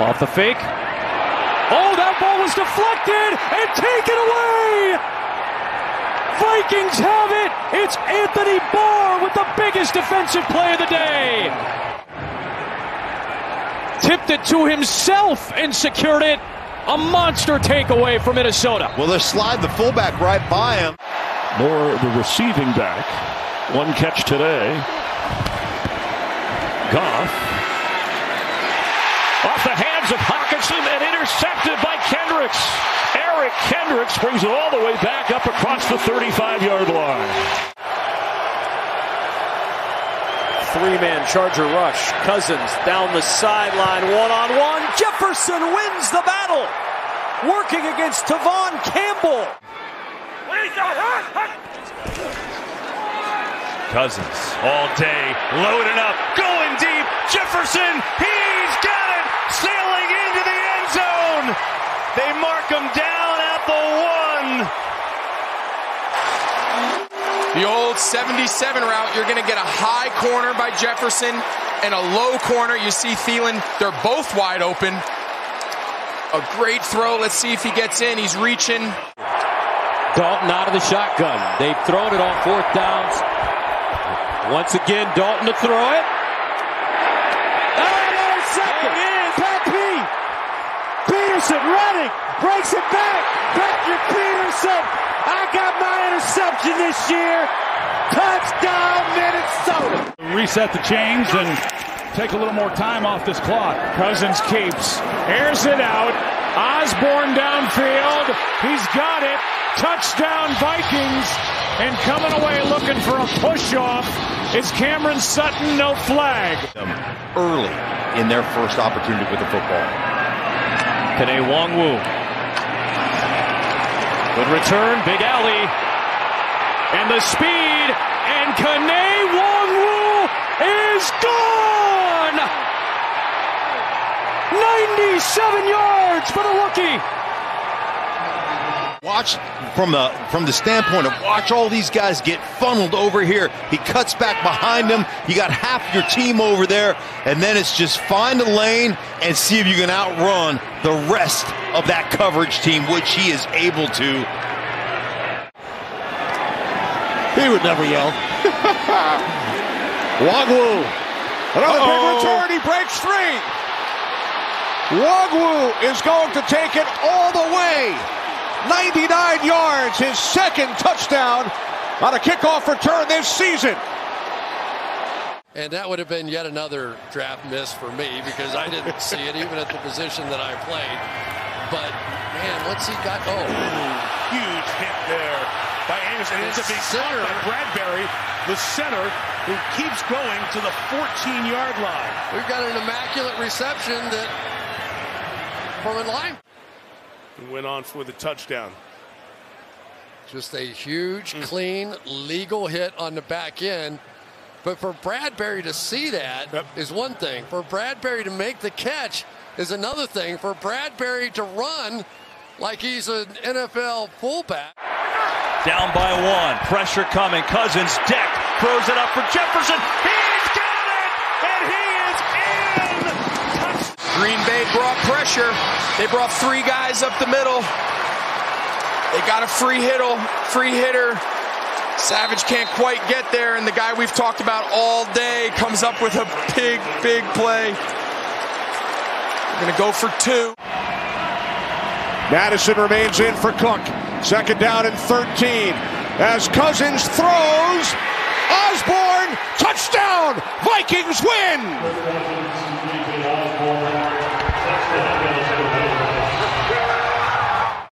Off the fake. Oh, that ball was deflected and taken away! Vikings have it! It's Anthony Barr with the biggest defensive play of the day! Tipped it to himself and secured it. A monster takeaway for Minnesota. Well, they slide the fullback right by him. More the receiving back. One catch today. Goff. Off the hands of Hockenson and intercepted by Kendricks. Eric Kendricks brings it all the way back up across the 35 yard line. Three man Charger rush. Cousins down the sideline, one on one. Jefferson wins the battle. Working against Tevaughn Campbell. Cousins all day, loading up, going deep. Jefferson, he's They mark him down at the one. The old 77 route, you're going to get a high corner by Jefferson and a low corner. You see Thielen, they're both wide open. A great throw. Let's see if he gets in. He's reaching. Dalton out of the shotgun. They've thrown it on fourth downs. Once again, Dalton to throw it. And intercepted. Pat P. Peterson running. Breaks it back. Patrick Peterson. I got my interception this year. Touchdown, Minnesota. Reset the chains and take a little more time off this clock. Cousins keeps, airs it out. Osborn downfield. He's got it. Touchdown Vikings. And coming away looking for a push off is Cameron Sutton. No flag. Early in their first opportunity with the football. Kene Nwangwu. Good return, Big Alley. And the speed, and Kene Nwangwu is gone! 97 yards for the rookie. Watch from the from the standpoint of watch all these guys get funneled over here. He cuts back behind him. You got half your team over there, and then it's just find a lane and see if you can outrun the rest of that coverage team, which he is able to. He would never yell. Nwangwu. Another big Uh-oh. return. He breaks three. Nwangwu is going to take it all the way. 99 yards, his second touchdown on a kickoff return this season. And that would have been yet another draft miss for me because I didn't see it even at the position that I played. But man, what's he got? Oh, Huge hit there by Anderson. It ends up being caught Center. by Bradbury, the center, who keeps going to the 14-yard line. we've got an immaculate reception that from a line. And went on for the touchdown. Just a huge, mm. clean, legal hit on the back end. But for Bradbury to see that is Yep. one thing. For Bradbury to make the catch is another thing. For Bradbury to run like he's an NFL fullback. Down by one. Pressure coming. Cousins decked. Throws it up for Jefferson. He's got it! And he is in! Green Bay brought pressure. They brought three guys up the middle. They got a free hitter, free hitter. Savage can't quite get there, and the guy we've talked about all day comes up with a big, big play. They're gonna go for two. Mattison remains in for Cook. Second down and 13. As Cousins throws, Osborn, touchdown! Vikings win!